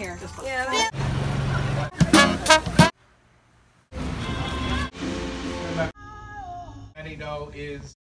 Here. Yeah. And you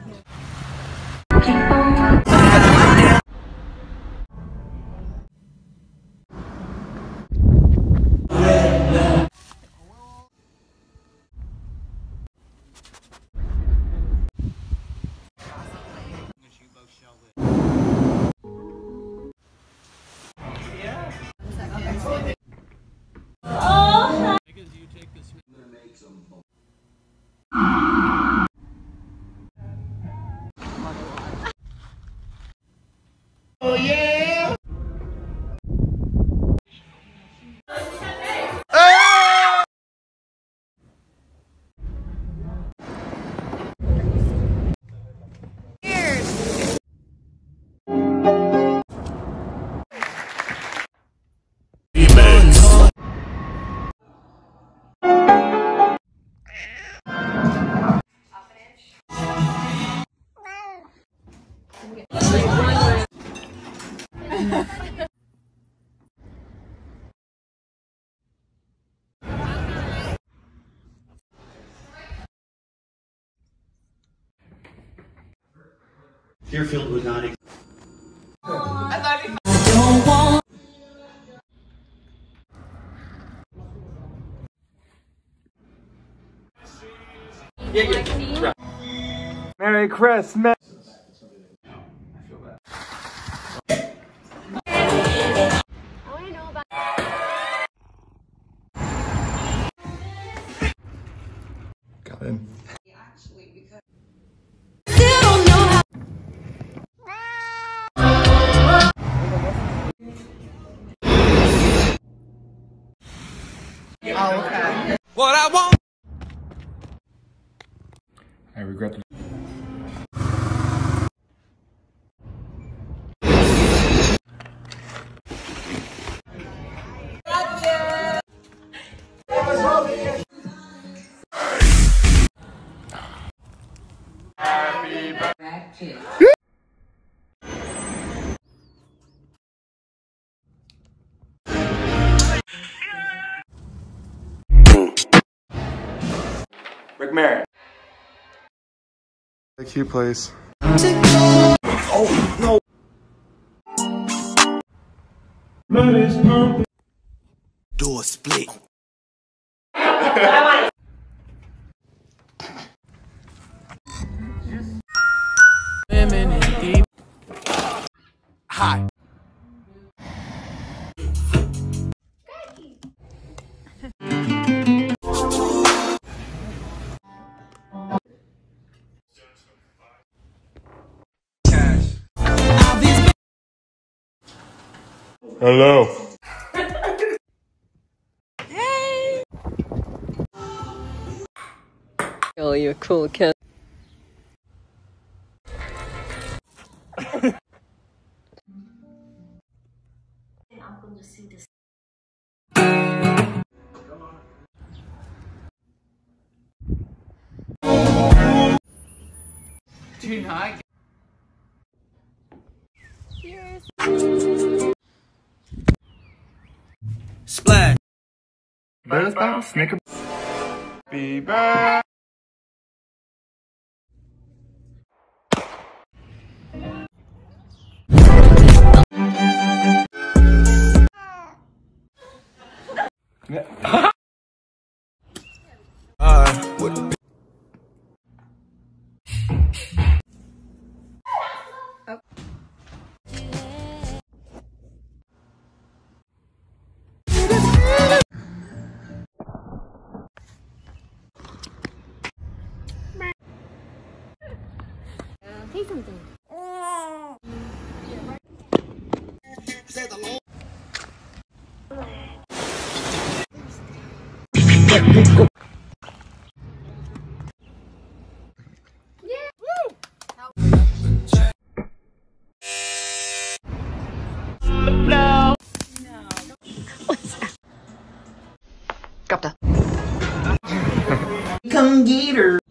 know is Deerfield would not. ex- Merry Christmas. Oh, okay. what I want. A cute place. Oh no. Door split. Hot. Hello. hey. Oh, you're a cool kid. Do not. Splash. Stop, snicker. Be back. Say something. Come get.